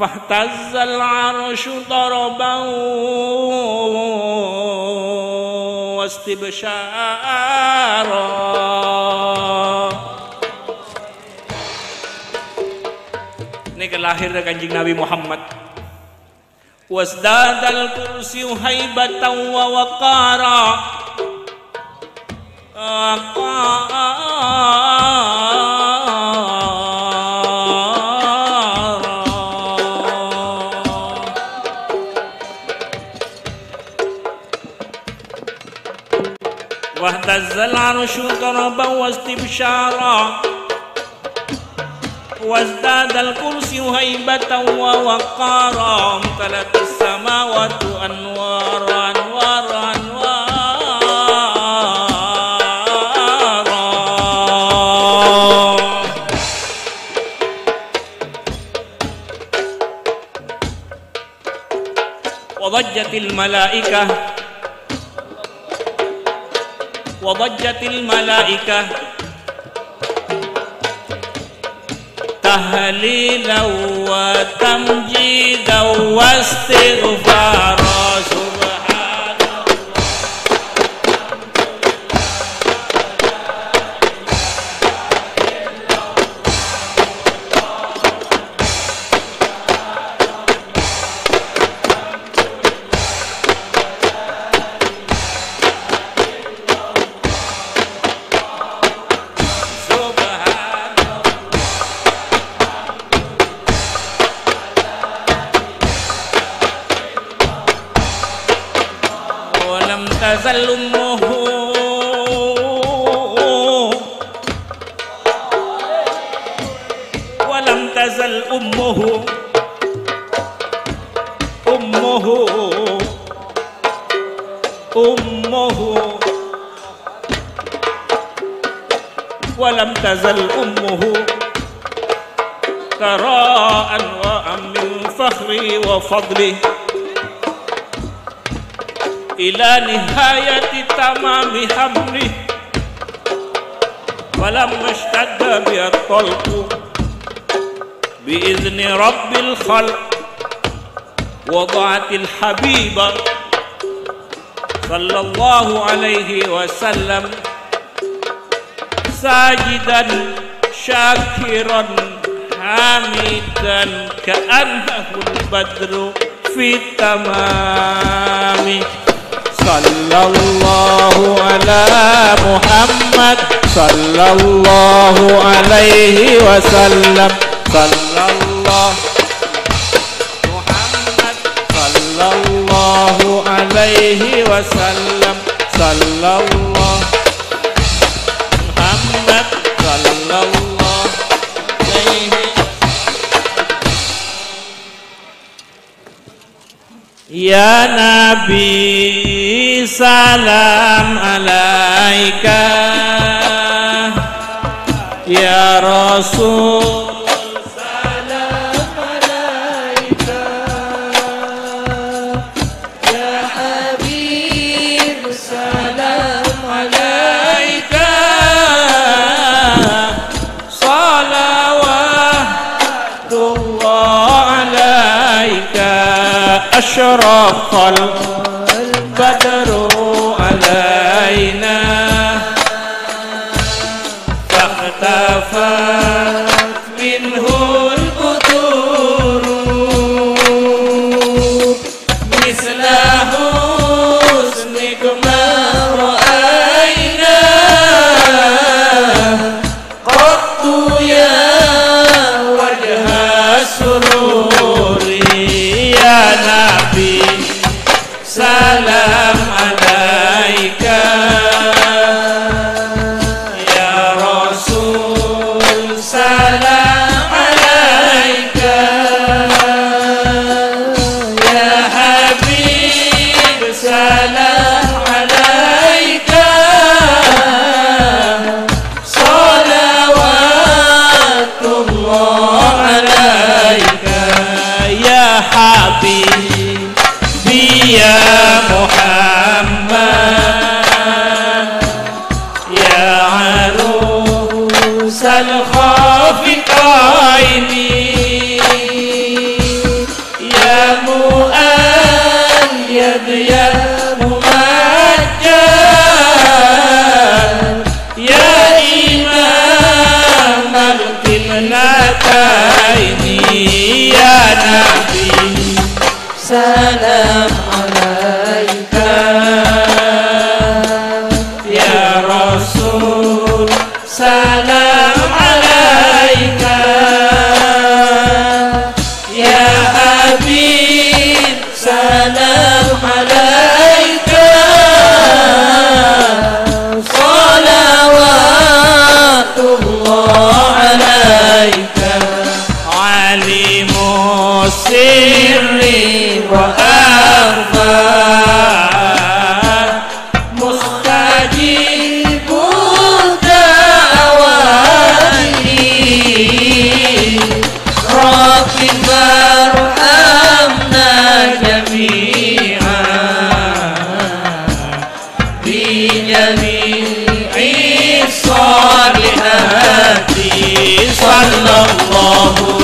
فاهتز العرش ضربا واستبشارا Ini lahir dari kanjeng Nabi Muhammad Wasdadal kursi haibatan wa واهتز العرش ضربا واستبشارا. وازداد الكرسي هيبة ووقارا. امتلت السماوات أنوارا أنوارا أنوارا. وضجت الملائكة وضجت الملائكة. تهليلا وتمجيدا واستغفارا أمه ولم تزل أمه أمه أمه ولم تزل أمه ترى أنواعا من فخري وفضلي إلى نهاية تمام حمله فلما اشتد بي الطلق بإذن رب الخلق وضعت الحبيب صلى الله عليه وسلم ساجدا شاكرا حامدا كأنه البدر في التمام. صلى الله على محمد. صلى الله عليه وسلم. صلى الله محمد. صلى الله عليه وسلم. صلى الله يا نبي سلام عليك يا رسول أشرق البدر. يا محمد يا عروس الخافق يا مؤيد يا ممجد يا إمام القبلتين يا نبي سلام i'm Allah. Oh.